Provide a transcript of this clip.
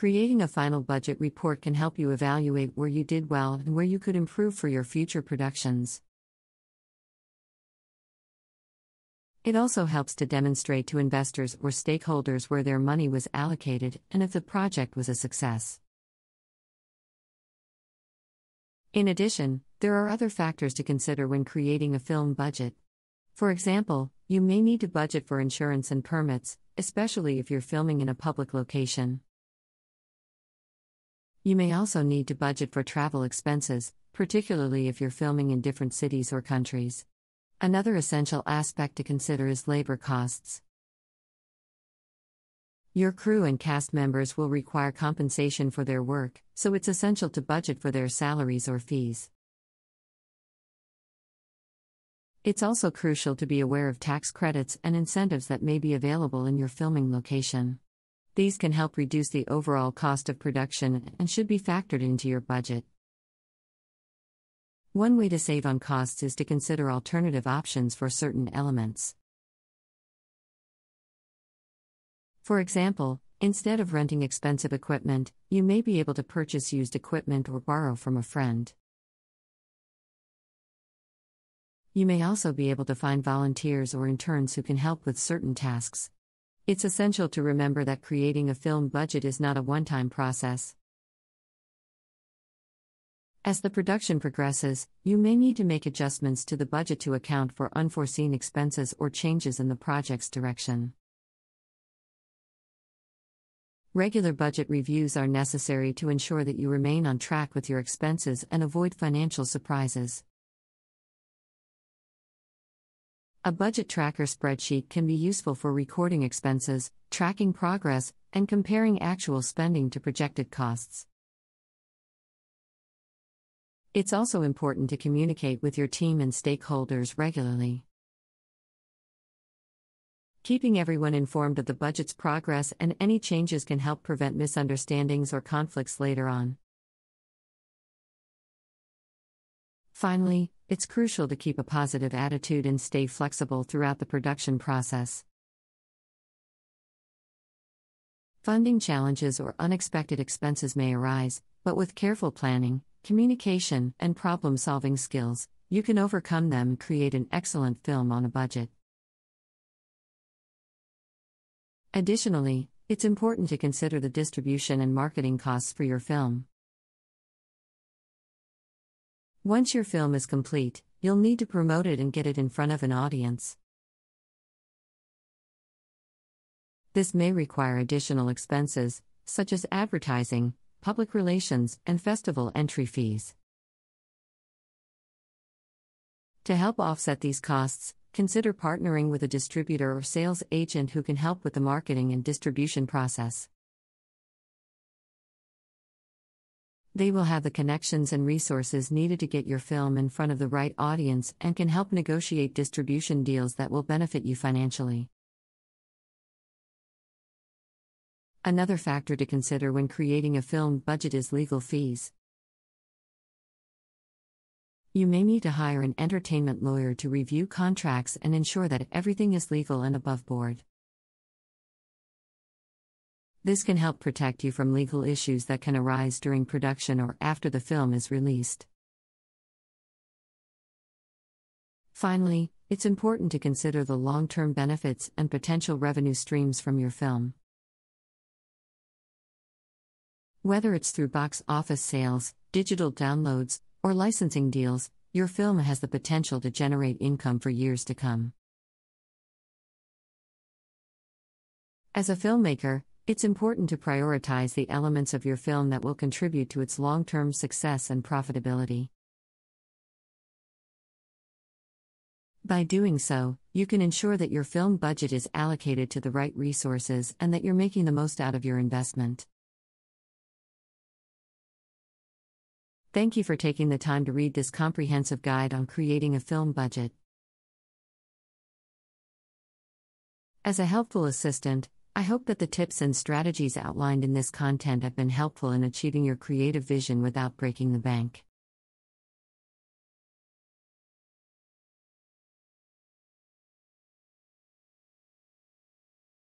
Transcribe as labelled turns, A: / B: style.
A: Creating a final budget report can help you evaluate where you did well and where you could improve for your future productions. It also helps to demonstrate to investors or stakeholders where their money was allocated and if the project was a success. In addition, there are other factors to consider when creating a film budget. For example, you may need to budget for insurance and permits, especially if you're filming in a public location. You may also need to budget for travel expenses, particularly if you're filming in different cities or countries. Another essential aspect to consider is labor costs. Your crew and cast members will require compensation for their work, so it's essential to budget for their salaries or fees. It's also crucial to be aware of tax credits and incentives that may be available in your filming location. These can help reduce the overall cost of production and should be factored into your budget. One way to save on costs is to consider alternative options for certain elements. For example, instead of renting expensive equipment, you may be able to purchase used equipment or borrow from a friend. You may also be able to find volunteers or interns who can help with certain tasks. It's essential to remember that creating a film budget is not a one time process. As the production progresses, you may need to make adjustments to the budget to account for unforeseen expenses or changes in the project's direction. Regular budget reviews are necessary to ensure that you remain on track with your expenses and avoid financial surprises. A budget tracker spreadsheet can be useful for recording expenses, tracking progress, and comparing actual spending to projected costs. It's also important to communicate with your team and stakeholders regularly. Keeping everyone informed of the budget's progress and any changes can help prevent misunderstandings or conflicts later on. Finally, it's crucial to keep a positive attitude and stay flexible throughout the production process. Funding challenges or unexpected expenses may arise, but with careful planning, communication, and problem solving skills, you can overcome them and create an excellent film on a budget. Additionally, it's important to consider the distribution and marketing costs for your film. Once your film is complete, you'll need to promote it and get it in front of an audience. This may require additional expenses, such as advertising, public relations, and festival entry fees. To help offset these costs, consider partnering with a distributor or sales agent who can help with the marketing and distribution process. They will have the connections and resources needed to get your film in front of the right audience and can help negotiate distribution deals that will benefit you financially. Another factor to consider when creating a film budget is legal fees. You may need to hire an entertainment lawyer to review contracts and ensure that everything is legal and above board. This can help protect you from legal issues that can arise during production or after the film is released. Finally, it's important to consider the long term benefits and potential revenue streams from your film. Whether it's through box office sales, digital downloads, or licensing deals, your film has the potential to generate income for years to come. As a filmmaker, it's important to prioritize the elements of your film that will contribute to its long term success and profitability. By doing so, you can ensure that your film budget is allocated to the right resources and that you're making the most out of your investment. Thank you for taking the time to read this comprehensive guide on creating a film budget. As a helpful assistant, I hope that the tips and strategies outlined in this content have been helpful in achieving your creative vision without breaking the bank.